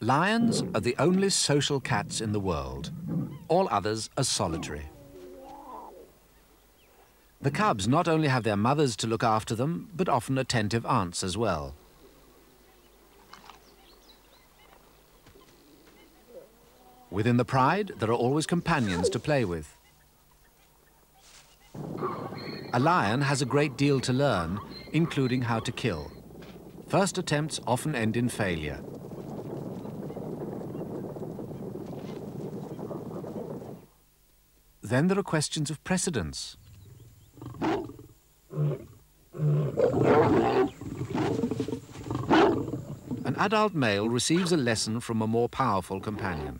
Lions are the only social cats in the world. All others are solitary. The cubs not only have their mothers to look after them, but often attentive aunts as well. Within the pride, there are always companions to play with. A lion has a great deal to learn, including how to kill. First attempts often end in failure. Then there are questions of precedence. An adult male receives a lesson from a more powerful companion.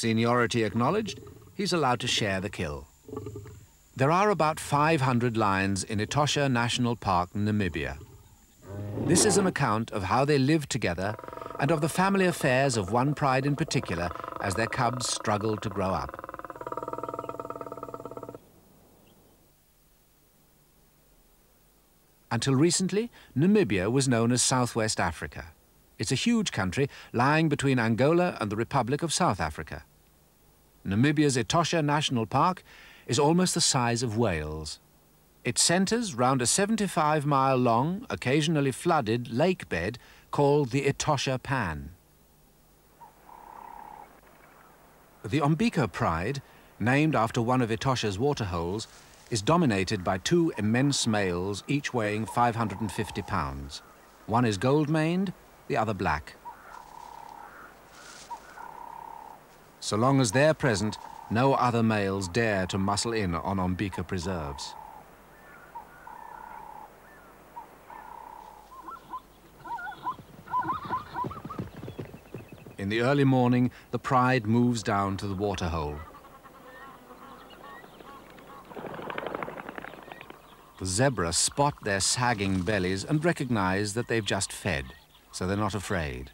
Seniority acknowledged, he's allowed to share the kill. There are about 500 lions in Etosha National Park, Namibia. This is an account of how they live together and of the family affairs of one pride in particular as their cubs struggle to grow up. Until recently, Namibia was known as Southwest Africa. It's a huge country lying between Angola and the Republic of South Africa. Namibia's Etosha National Park is almost the size of Wales. It centres round a 75-mile-long, occasionally flooded lake bed called the Etosha Pan. The Ombika Pride, named after one of Etosha's waterholes, is dominated by two immense males, each weighing 550 pounds. One is gold-maned, the other black. So long as they're present, no other males dare to muscle in on Ombika preserves. In the early morning, the pride moves down to the waterhole. The zebra spot their sagging bellies and recognize that they've just fed, so they're not afraid.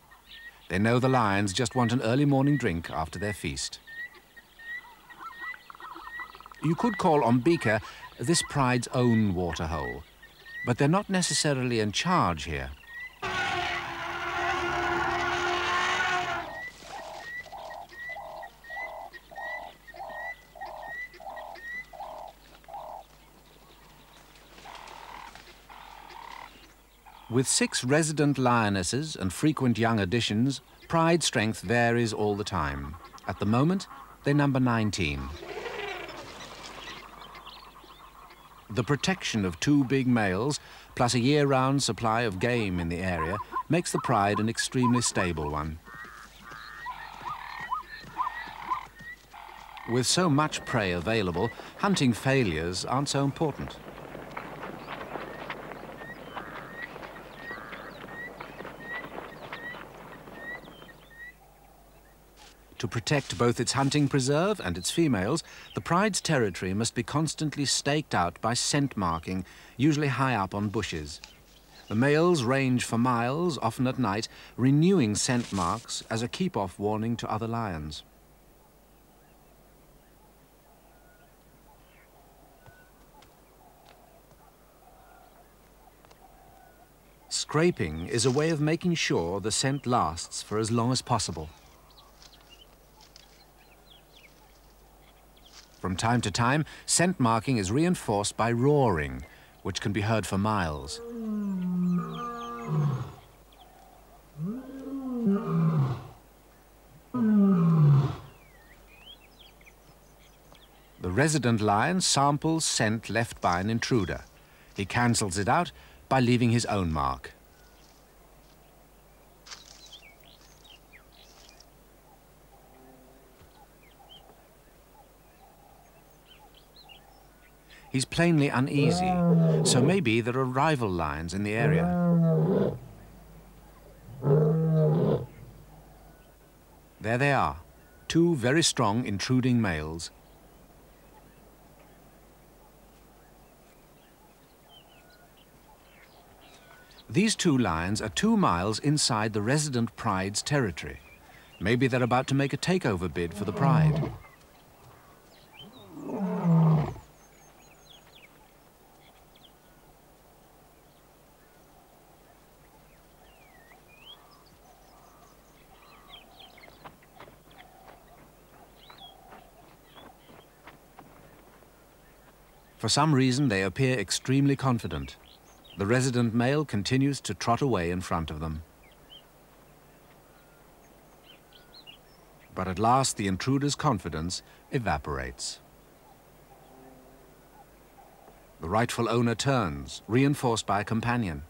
They know the lions just want an early morning drink after their feast. You could call Ombika this pride's own waterhole, but they're not necessarily in charge here. With six resident lionesses and frequent young additions, pride strength varies all the time. At the moment, they number 19. The protection of two big males, plus a year-round supply of game in the area, makes the pride an extremely stable one. With so much prey available, hunting failures aren't so important. To protect both its hunting preserve and its females, the pride's territory must be constantly staked out by scent marking, usually high up on bushes. The males range for miles, often at night, renewing scent marks as a keep-off warning to other lions. Scraping is a way of making sure the scent lasts for as long as possible. From time to time, scent marking is reinforced by roaring, which can be heard for miles. The resident lion samples scent left by an intruder. He cancels it out by leaving his own mark. He's plainly uneasy, so maybe there are rival lions in the area. There they are, two very strong intruding males. These two lions are two miles inside the resident pride's territory. Maybe they're about to make a takeover bid for the pride. For some reason, they appear extremely confident. The resident male continues to trot away in front of them. But at last, the intruder's confidence evaporates. The rightful owner turns, reinforced by a companion.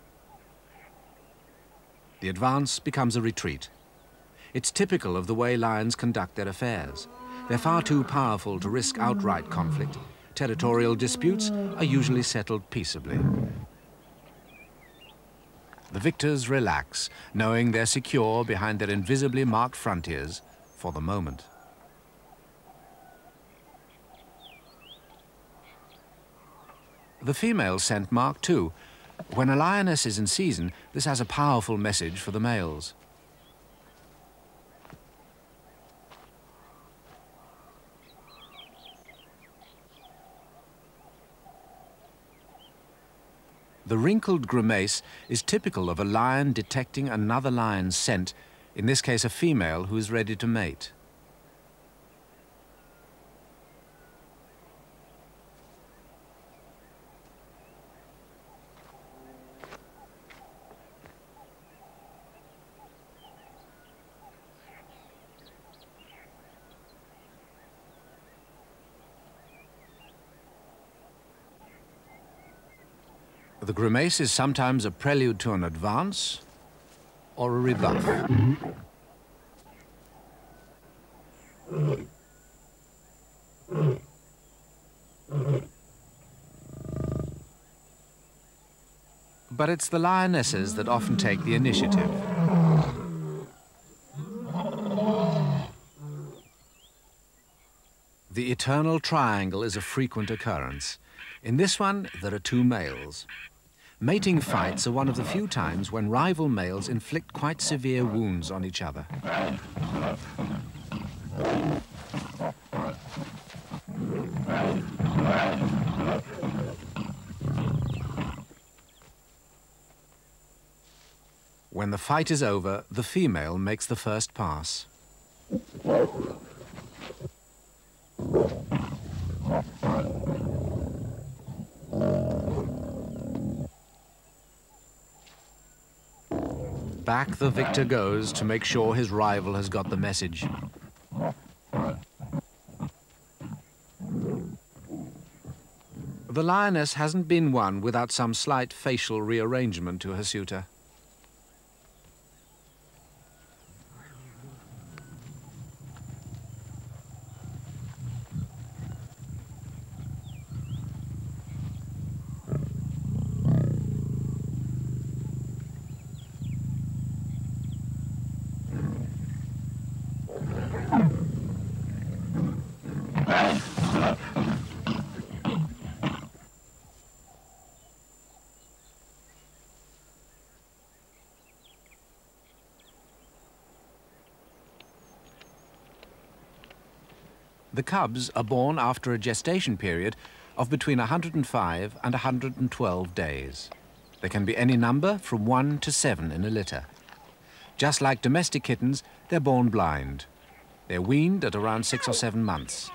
The advance becomes a retreat. It's typical of the way lions conduct their affairs. They're far too powerful to risk outright conflict. Territorial disputes are usually settled peaceably. The victors relax, knowing they're secure behind their invisibly marked frontiers for the moment. The females scent mark too. When a lioness is in season, this has a powerful message for the males. The wrinkled grimace is typical of a lion detecting another lion's scent, in this case a female who is ready to mate. The grimace is sometimes a prelude to an advance or a rebuff. But it's the lionesses that often take the initiative. The eternal triangle is a frequent occurrence. In this one, there are two males. Mating fights are one of the few times when rival males inflict quite severe wounds on each other. When the fight is over, the female makes the first pass. Back the victor goes to make sure his rival has got the message. The lioness hasn't been won without some slight facial rearrangement to her suitor. The cubs are born after a gestation period of between 105 and 112 days. There can be any number from one to seven in a litter. Just like domestic kittens, they're born blind. They're weaned at around six or seven months.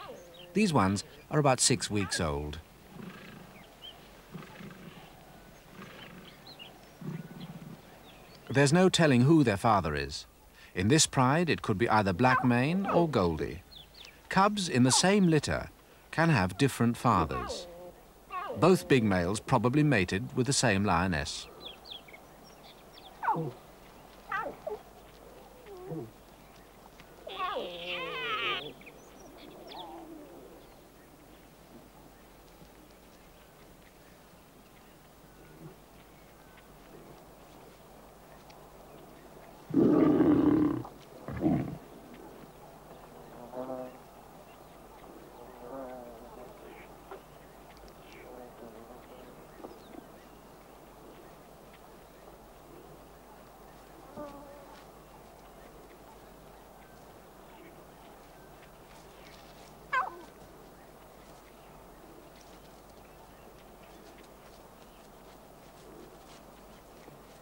These ones are about six weeks old. There's no telling who their father is. In this pride, it could be either Black Mane or Goldie. Cubs in the same litter can have different fathers. Both big males probably mated with the same lioness.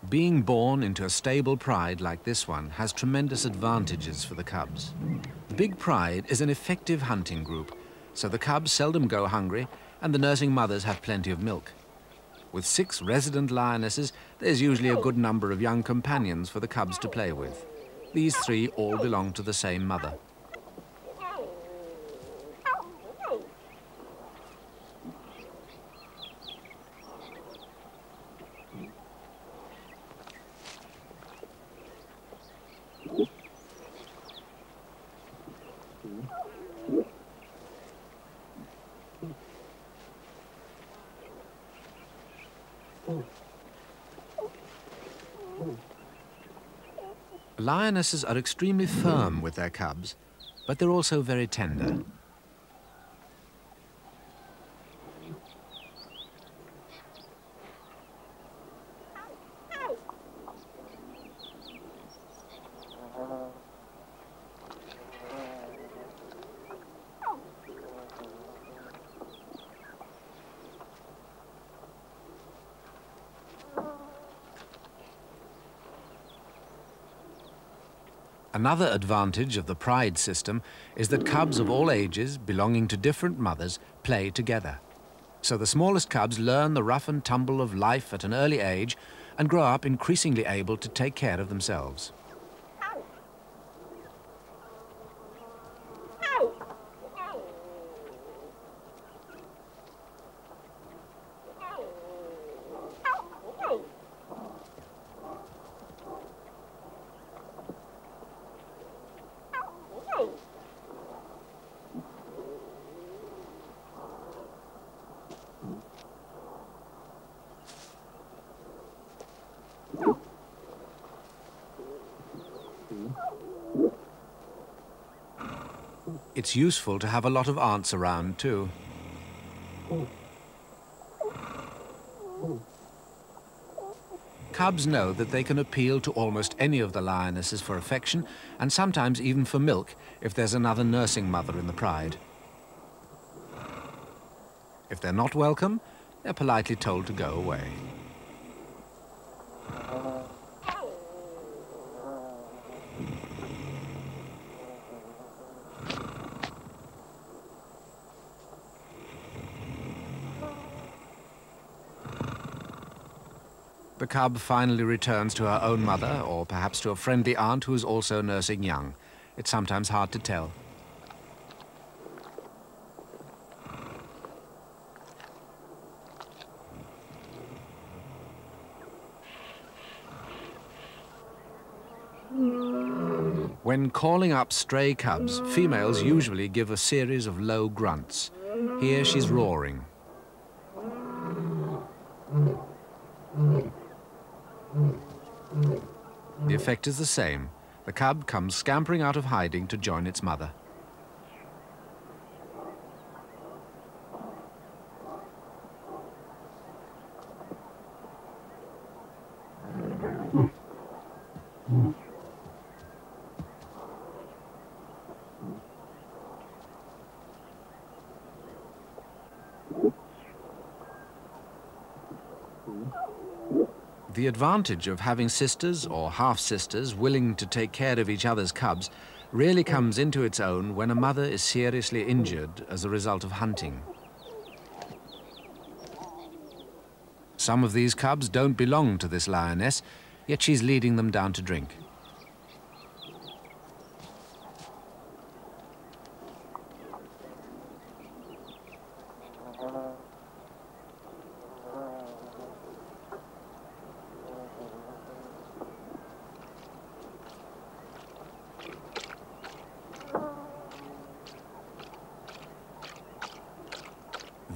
Being born into a stable pride like this one has tremendous advantages for the cubs. The big Pride is an effective hunting group, so the cubs seldom go hungry and the nursing mothers have plenty of milk. With six resident lionesses, there's usually a good number of young companions for the cubs to play with. These three all belong to the same mother. Lionesses are extremely firm with their cubs, but they're also very tender. Another advantage of the pride system is that cubs of all ages belonging to different mothers play together. So the smallest cubs learn the rough and tumble of life at an early age and grow up increasingly able to take care of themselves. It's useful to have a lot of aunts around, too. Cubs know that they can appeal to almost any of the lionesses for affection, and sometimes even for milk, if there's another nursing mother in the pride. If they're not welcome, they're politely told to go away. The cub finally returns to her own mother, or perhaps to a friendly aunt who is also nursing young. It's sometimes hard to tell. When calling up stray cubs, females usually give a series of low grunts. Here she's roaring. The effect is the same. The cub comes scampering out of hiding to join its mother. The advantage of having sisters or half-sisters willing to take care of each other's cubs really comes into its own when a mother is seriously injured as a result of hunting. Some of these cubs don't belong to this lioness, yet she's leading them down to drink.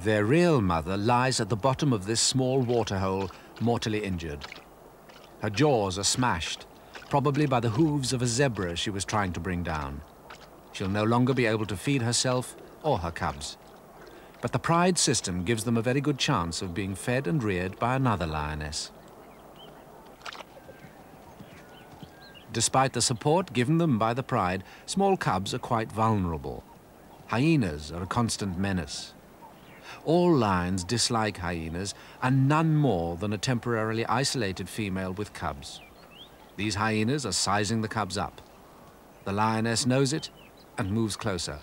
Their real mother lies at the bottom of this small waterhole, mortally injured. Her jaws are smashed, probably by the hooves of a zebra she was trying to bring down. She'll no longer be able to feed herself or her cubs. But the pride system gives them a very good chance of being fed and reared by another lioness. Despite the support given them by the pride, small cubs are quite vulnerable. Hyenas are a constant menace. All lions dislike hyenas, and none more than a temporarily isolated female with cubs. These hyenas are sizing the cubs up. The lioness knows it and moves closer.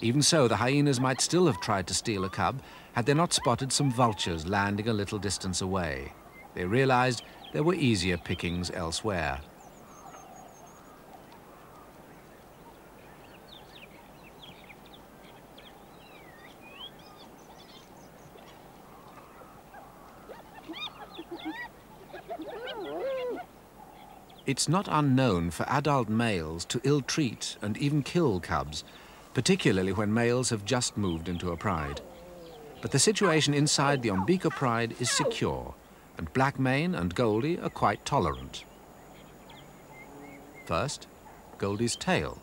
Even so, the hyenas might still have tried to steal a cub had they not spotted some vultures landing a little distance away. They realized there were easier pickings elsewhere. It's not unknown for adult males to ill-treat and even kill cubs, particularly when males have just moved into a pride. But the situation inside the Ombika pride is secure, and Blackmane and Goldie are quite tolerant. First, Goldie's tail.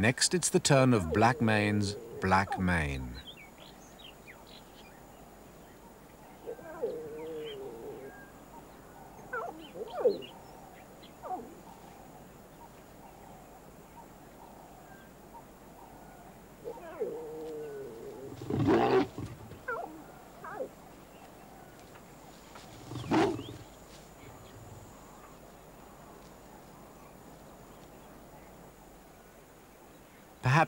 Next, it's the turn of Blackmane's Black Mane.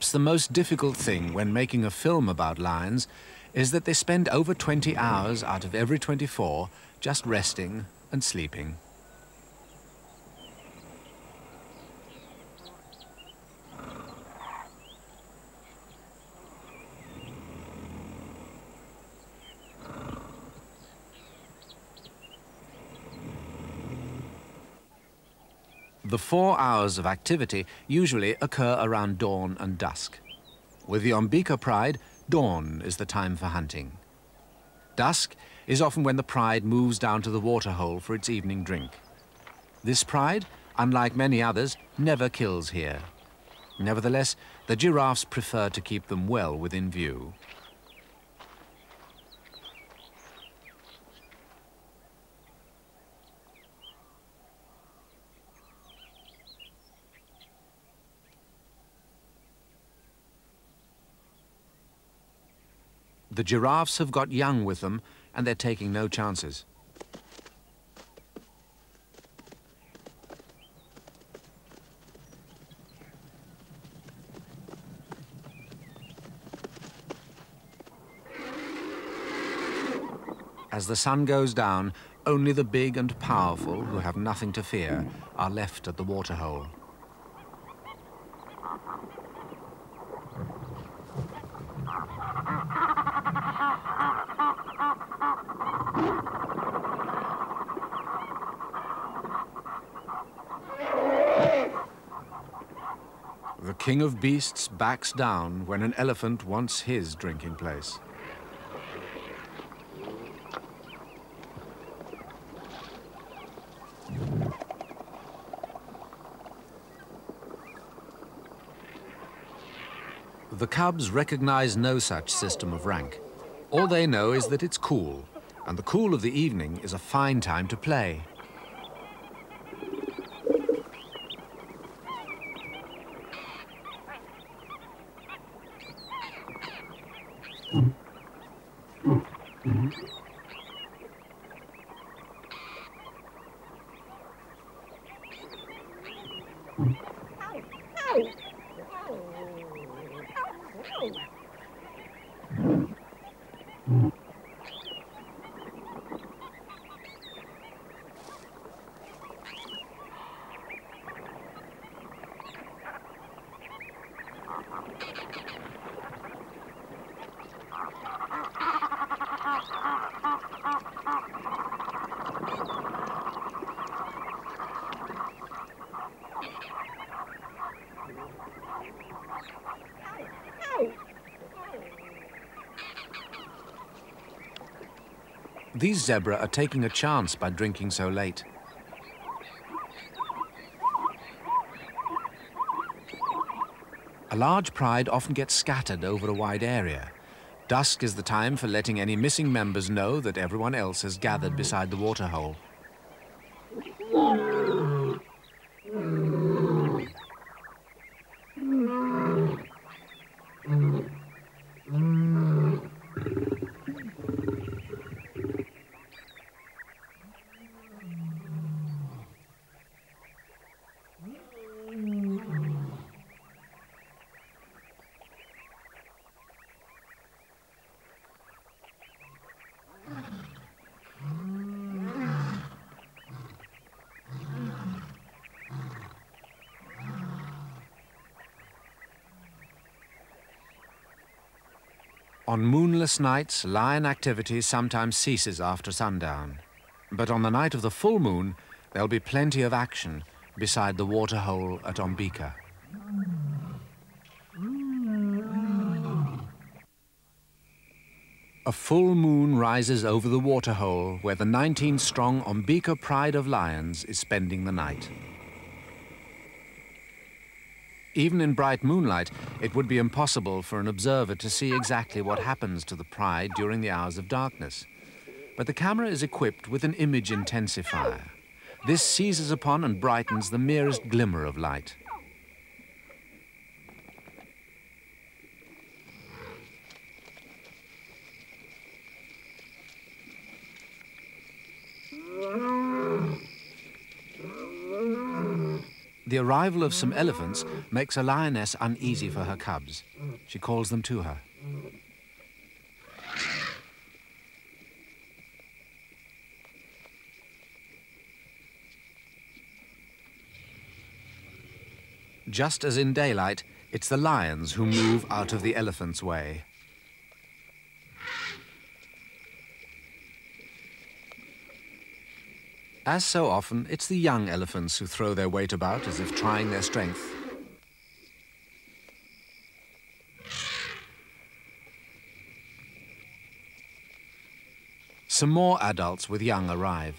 Perhaps the most difficult thing when making a film about lions is that they spend over 20 hours out of every 24 just resting and sleeping. The four hours of activity usually occur around dawn and dusk. With the Ombika pride, dawn is the time for hunting. Dusk is often when the pride moves down to the waterhole for its evening drink. This pride, unlike many others, never kills here. Nevertheless, the giraffes prefer to keep them well within view. The giraffes have got young with them, and they're taking no chances. As the sun goes down, only the big and powerful, who have nothing to fear, are left at the waterhole. King of beasts backs down when an elephant wants his drinking place. The cubs recognize no such system of rank. All they know is that it's cool, and the cool of the evening is a fine time to play. These zebra are taking a chance by drinking so late. A large pride often gets scattered over a wide area. Dusk is the time for letting any missing members know that everyone else has gathered beside the waterhole. On moonless nights, lion activity sometimes ceases after sundown. But on the night of the full moon, there'll be plenty of action beside the waterhole at Ombika. A full moon rises over the waterhole where the 19-strong Ombika Pride of Lions is spending the night. Even in bright moonlight, it would be impossible for an observer to see exactly what happens to the pride during the hours of darkness. But the camera is equipped with an image intensifier. This seizes upon and brightens the merest glimmer of light. The arrival of some elephants makes a lioness uneasy for her cubs. She calls them to her. Just as in daylight, it's the lions who move out of the elephant's way. As so often, it's the young elephants who throw their weight about as if trying their strength. Some more adults with young arrive.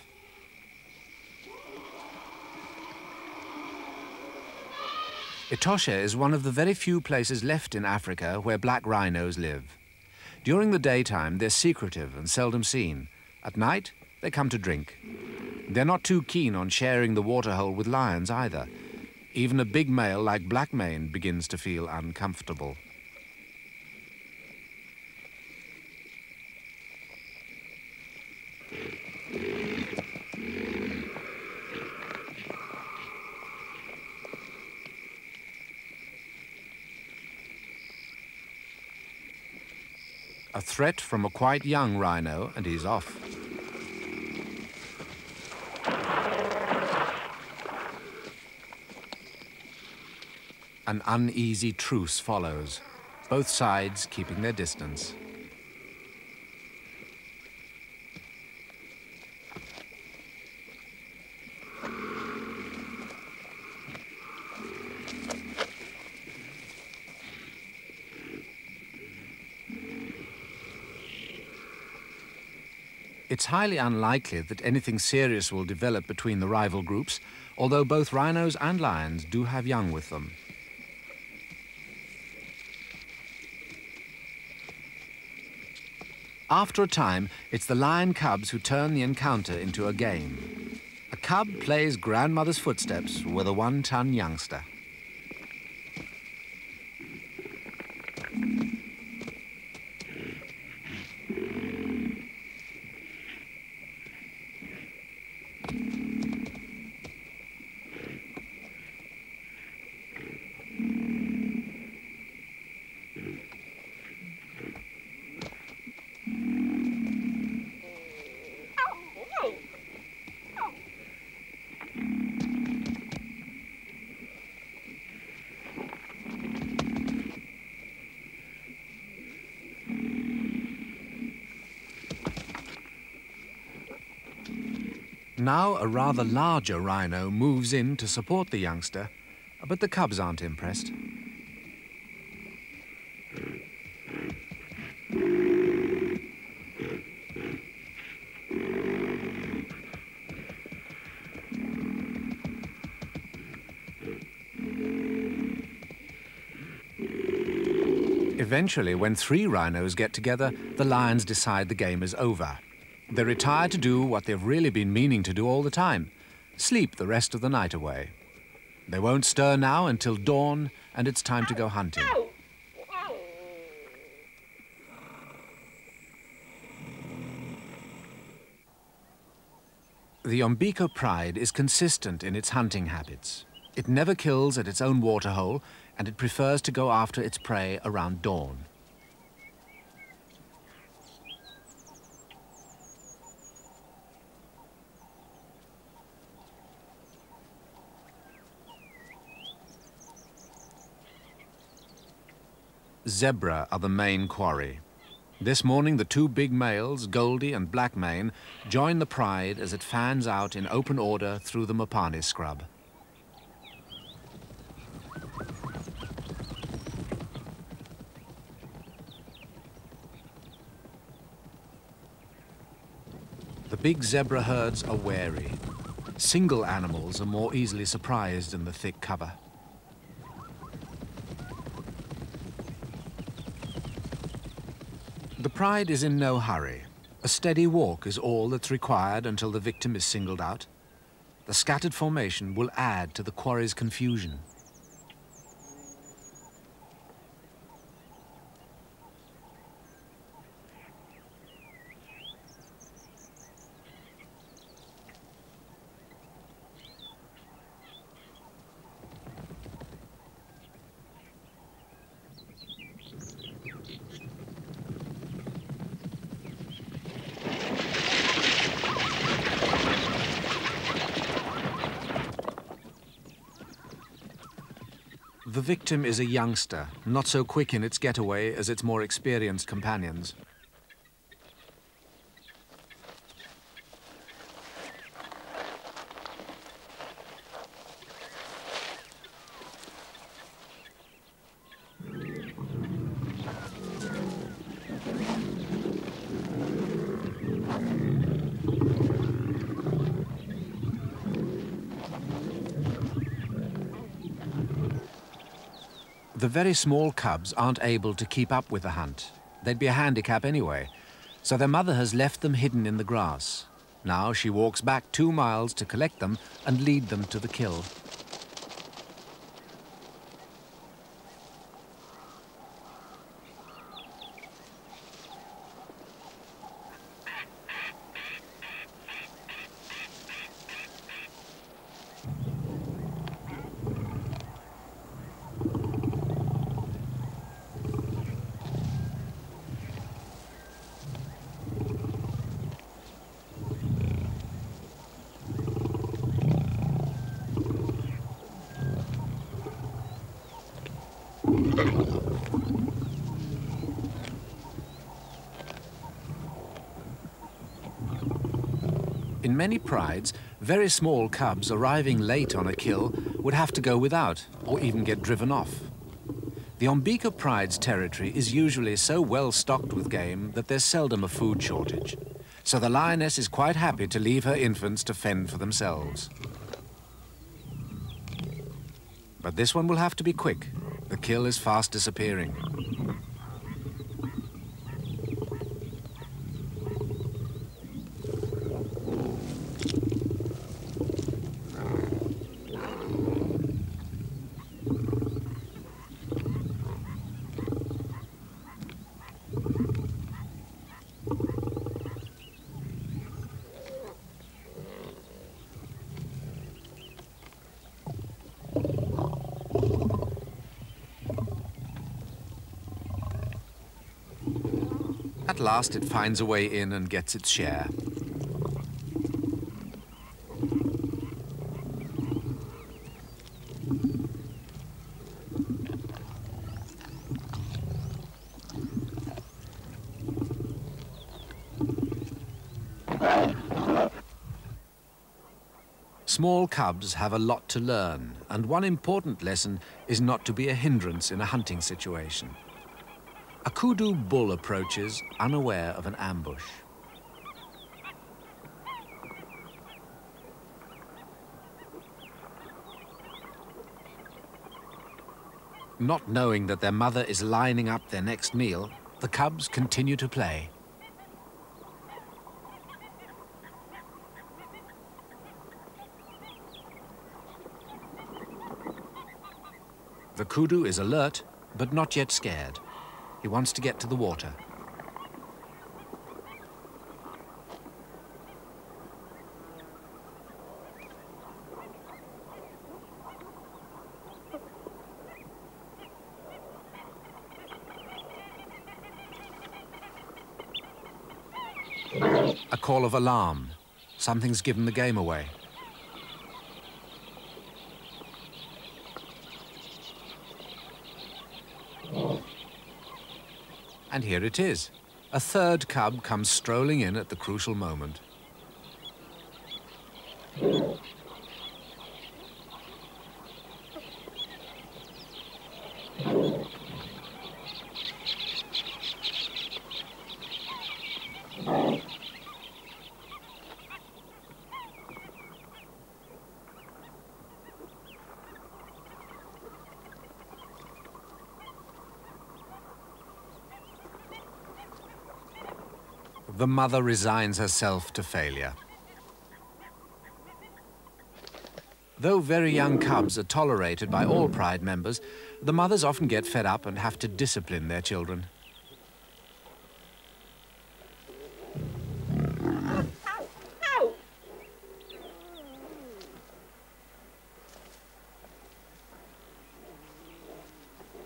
Etosha is one of the very few places left in Africa where black rhinos live. During the daytime, they're secretive and seldom seen. At night, they come to drink. They're not too keen on sharing the waterhole with lions either. Even a big male like Blackmane begins to feel uncomfortable. A threat from a quite young rhino and he's off. An uneasy truce follows, both sides keeping their distance. It's highly unlikely that anything serious will develop between the rival groups, although both rhinos and lions do have young with them. After a time, it's the lion cubs who turn the encounter into a game. A cub plays grandmother's footsteps with a one-ton youngster. Now a rather larger rhino moves in to support the youngster, but the cubs aren't impressed. Eventually, when three rhinos get together, the lions decide the game is over. They retire to do what they've really been meaning to do all the time sleep the rest of the night away. They won't stir now until dawn, and it's time to go hunting. The Ombika pride is consistent in its hunting habits. It never kills at its own waterhole, and it prefers to go after its prey around dawn. Zebra are the main quarry. This morning, the two big males, Goldie and Blackmane, join the pride as it fans out in open order through the Mopane scrub. The big zebra herds are wary. Single animals are more easily surprised in the thick cover. The pride is in no hurry. A steady walk is all that's required until the victim is singled out. The scattered formation will add to the quarry's confusion. The victim is a youngster, not so quick in its getaway as its more experienced companions. Very small cubs aren't able to keep up with the hunt. They'd be a handicap anyway. So their mother has left them hidden in the grass. Now she walks back two miles to collect them and lead them to the kill. In many prides, very small cubs arriving late on a kill would have to go without or even get driven off. The Ombika pride's territory is usually so well stocked with game that there's seldom a food shortage. So the lioness is quite happy to leave her infants to fend for themselves. But this one will have to be quick. The kill is fast disappearing. Last it finds a way in and gets its share. Small cubs have a lot to learn, and one important lesson is not to be a hindrance in a hunting situation. A kudu bull approaches, unaware of an ambush. Not knowing that their mother is lining up their next meal, the cubs continue to play. The kudu is alert, but not yet scared. He wants to get to the water. A call of alarm. Something's given the game away. And here it is. A third cub comes strolling in at the crucial moment. Mother resigns herself to failure. Though very young cubs are tolerated by all Pride members, the mothers often get fed up and have to discipline their children.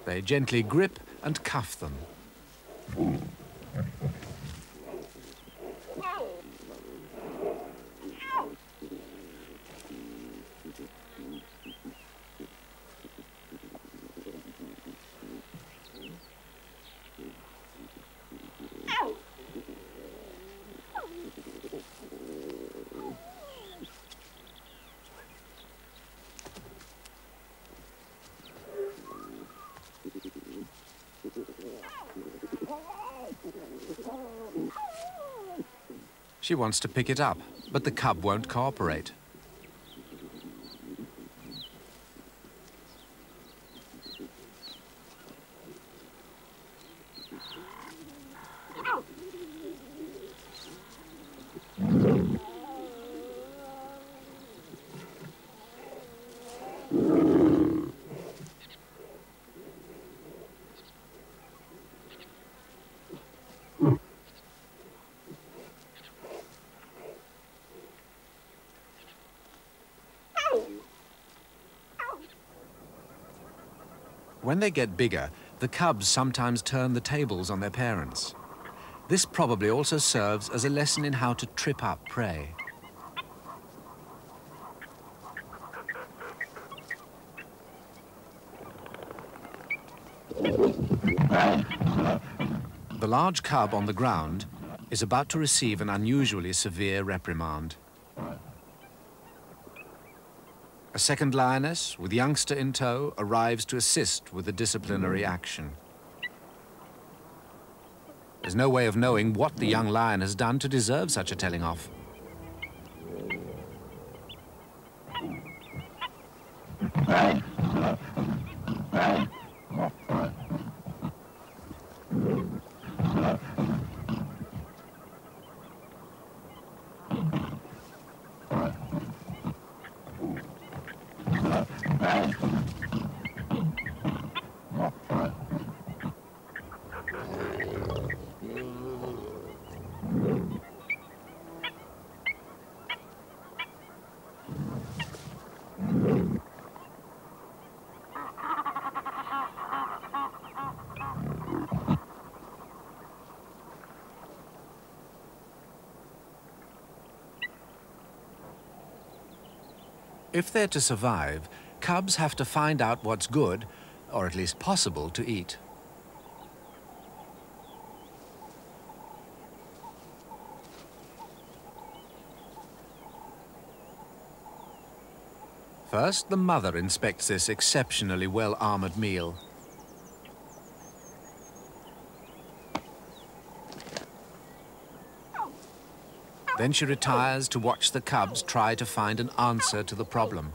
They gently grip and cuff them. She wants to pick it up, but the cub won't cooperate. When they get bigger, the cubs sometimes turn the tables on their parents. This probably also serves as a lesson in how to trip up prey. The large cub on the ground is about to receive an unusually severe reprimand. A second lioness, with youngster in tow, arrives to assist with the disciplinary action. There's no way of knowing what the young lion has done to deserve such a telling off. If they're to survive, cubs have to find out what's good, or at least possible, to eat. First, the mother inspects this exceptionally well-armored meal. Then she retires to watch the cubs try to find an answer to the problem.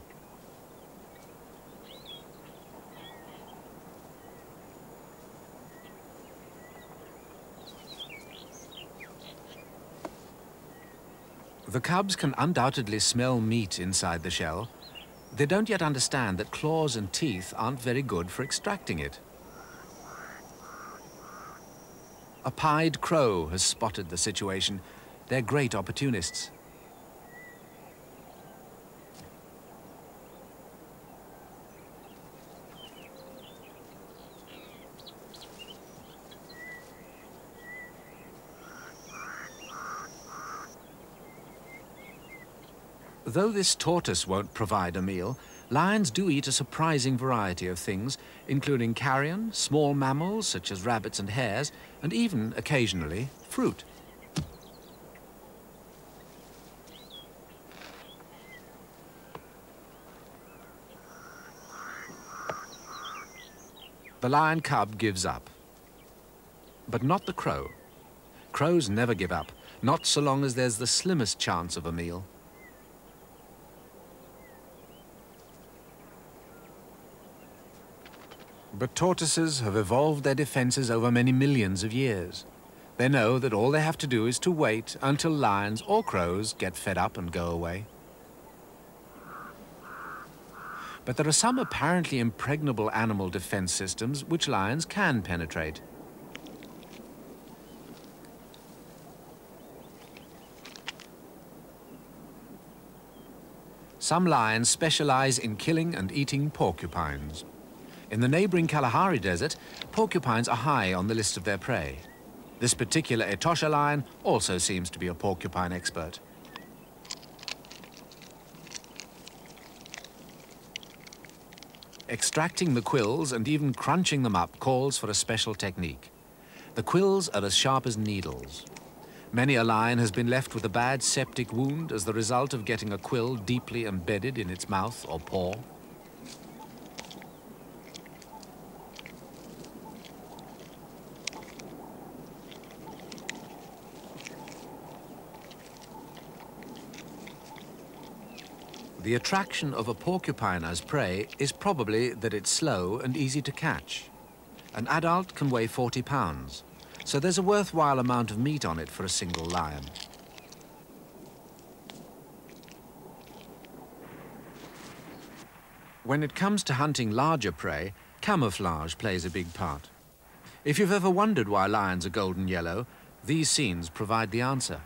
The cubs can undoubtedly smell meat inside the shell. They don't yet understand that claws and teeth aren't very good for extracting it. A pied crow has spotted the situation they're great opportunists. Though this tortoise won't provide a meal, lions do eat a surprising variety of things, including carrion, small mammals such as rabbits and hares, and even, occasionally, fruit. The lion cub gives up. But not the crow. Crows never give up, not so long as there's the slimmest chance of a meal. But tortoises have evolved their defenses over many millions of years. They know that all they have to do is to wait until lions or crows get fed up and go away. But there are some apparently impregnable animal defense systems which lions can penetrate. Some lions specialize in killing and eating porcupines. In the neighboring Kalahari Desert, porcupines are high on the list of their prey. This particular Etosha lion also seems to be a porcupine expert. Extracting the quills and even crunching them up calls for a special technique. The quills are as sharp as needles. Many a lion has been left with a bad septic wound as the result of getting a quill deeply embedded in its mouth or paw. The attraction of a porcupine as prey is probably that it's slow and easy to catch. An adult can weigh 40 pounds, so there's a worthwhile amount of meat on it for a single lion. When it comes to hunting larger prey, camouflage plays a big part. If you've ever wondered why lions are golden yellow, these scenes provide the answer.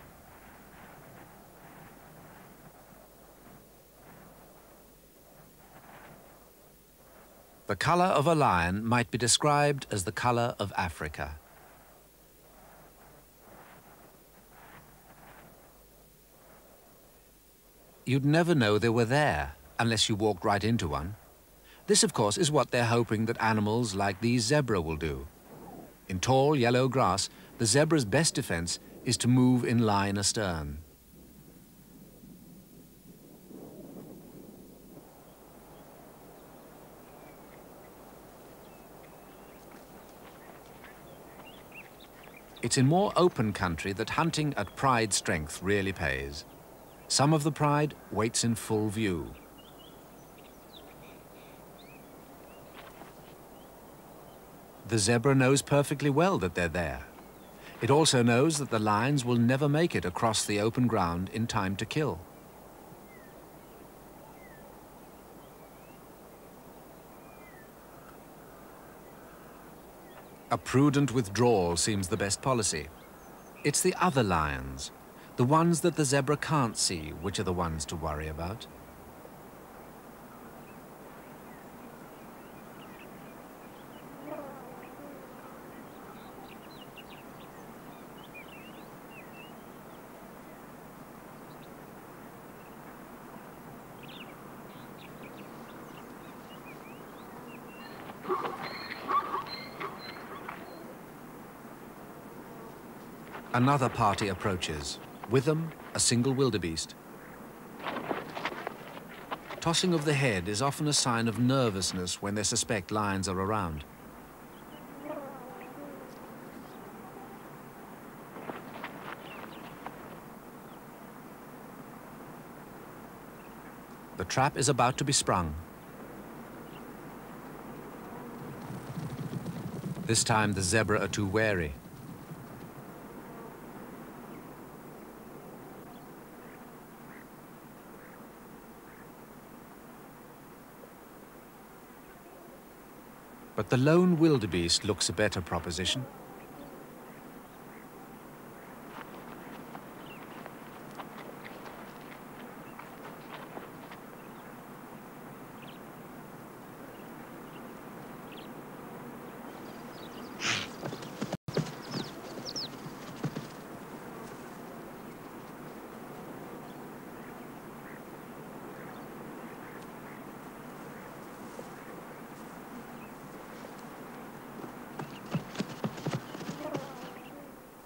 The color of a lion might be described as the color of Africa. You'd never know they were there unless you walked right into one. This, of course, is what they're hoping that animals like these zebra will do. In tall yellow grass, the zebra's best defense is to move in line astern. It's in more open country that hunting at pride strength really pays. Some of the pride waits in full view. The zebra knows perfectly well that they're there. It also knows that the lions will never make it across the open ground in time to kill. A prudent withdrawal seems the best policy. It's the other lions, the ones that the zebra can't see, which are the ones to worry about. Another party approaches. With them, a single wildebeest. Tossing of the head is often a sign of nervousness when they suspect lions are around. The trap is about to be sprung. This time the zebra are too wary. But the lone wildebeest looks a better proposition.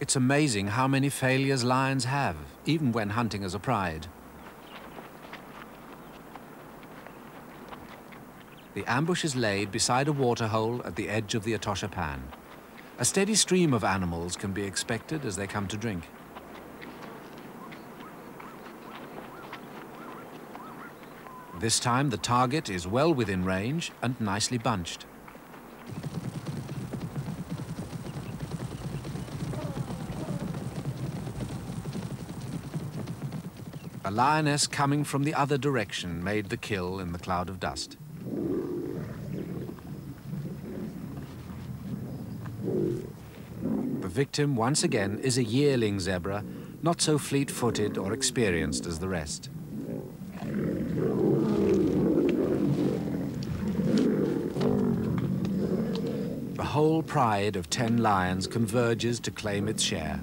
It's amazing how many failures lions have, even when hunting as a pride. The ambush is laid beside a waterhole at the edge of the Etosha Pan. A steady stream of animals can be expected as they come to drink. This time the target is well within range and nicely bunched. A lioness coming from the other direction made the kill in the cloud of dust. The victim, once again, is a yearling zebra, not so fleet-footed or experienced as the rest. The whole pride of ten lions converges to claim its share.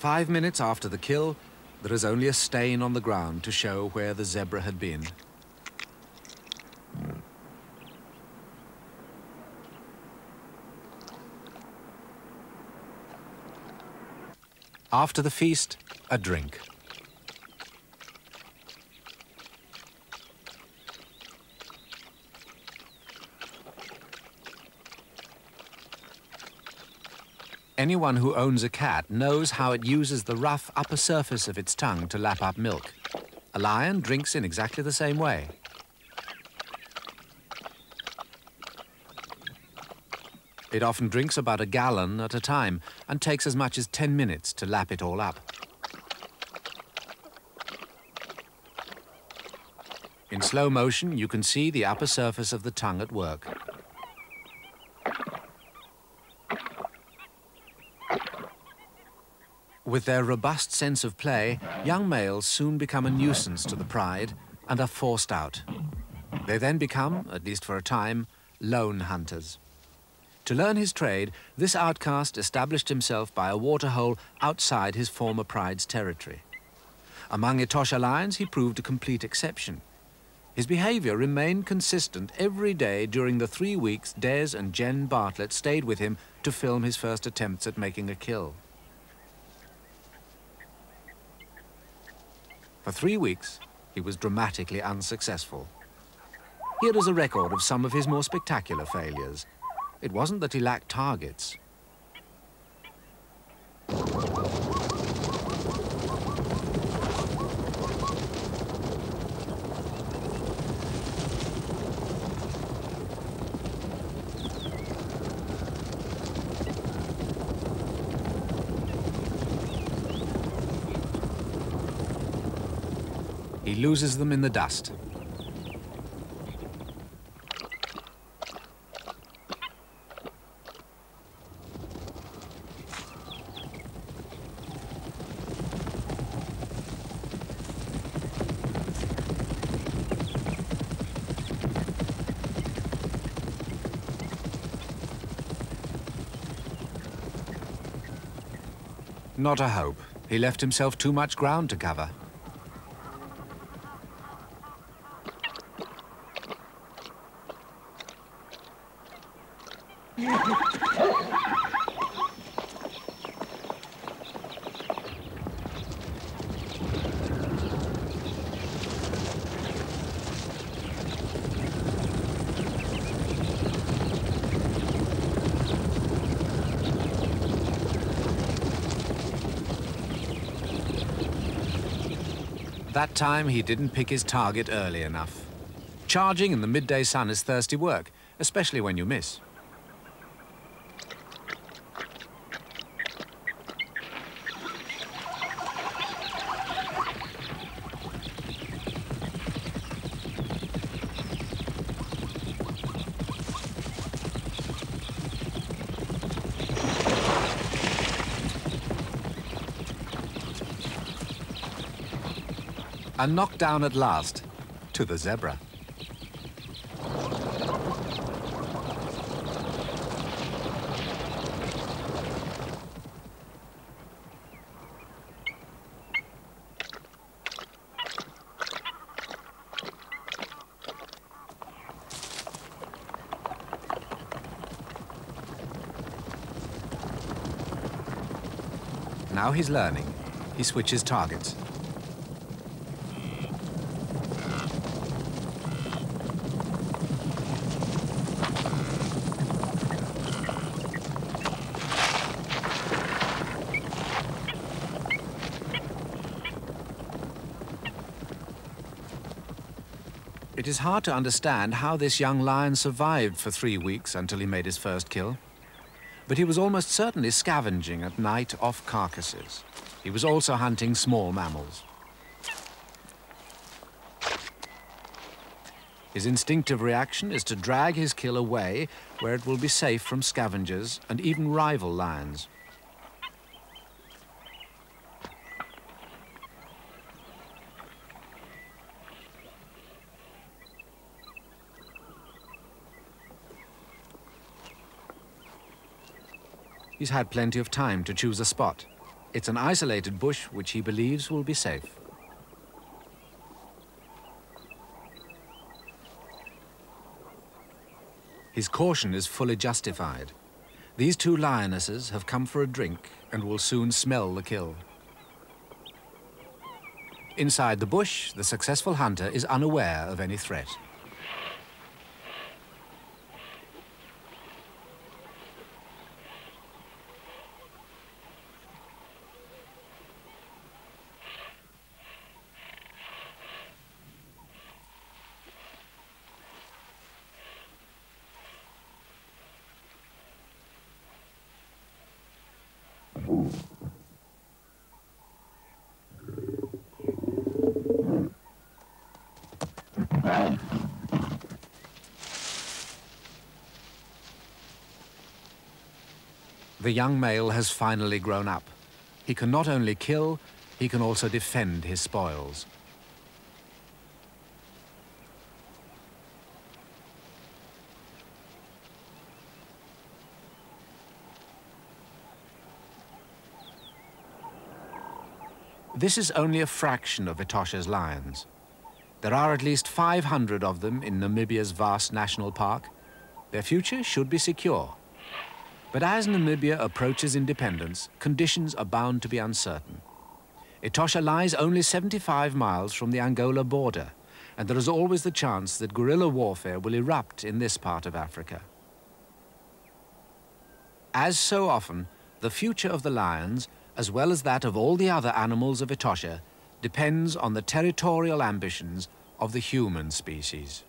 Five minutes after the kill, there is only a stain on the ground to show where the zebra had been. After the feast, a drink. Anyone who owns a cat knows how it uses the rough upper surface of its tongue to lap up milk. A lion drinks in exactly the same way. It often drinks about a gallon at a time and takes as much as 10 minutes to lap it all up. In slow motion, you can see the upper surface of the tongue at work. With their robust sense of play, young males soon become a nuisance to the pride and are forced out. They then become, at least for a time, lone hunters. To learn his trade, this outcast established himself by a waterhole outside his former pride's territory. Among Etosha lions, he proved a complete exception. His behavior remained consistent every day during the three weeks Des and Jen Bartlett stayed with him to film his first attempts at making a kill. For three weeks, he was dramatically unsuccessful. Here is a record of some of his more spectacular failures. It wasn't that he lacked targets. loses them in the dust. Not a hope. He left himself too much ground to cover. That time he didn't pick his target early enough. Charging in the midday sun is thirsty work, especially when you miss. A knockdown at last, to the zebra. Now he's learning. He switches targets. It is hard to understand how this young lion survived for three weeks until he made his first kill. But he was almost certainly scavenging at night off carcasses. He was also hunting small mammals. His instinctive reaction is to drag his kill away where it will be safe from scavengers and even rival lions. He's had plenty of time to choose a spot. It's an isolated bush which he believes will be safe. His caution is fully justified. These two lionesses have come for a drink and will soon smell the kill. Inside the bush, the successful hunter is unaware of any threat. The young male has finally grown up. He can not only kill, he can also defend his spoils. This is only a fraction of Etosha's lions. There are at least 500 of them in Namibia's vast national park. Their future should be secure. But as Namibia approaches independence, conditions are bound to be uncertain. Etosha lies only 75 miles from the Angola border, and there is always the chance that guerrilla warfare will erupt in this part of Africa. As so often, the future of the lions, as well as that of all the other animals of Etosha, depends on the territorial ambitions of the human species.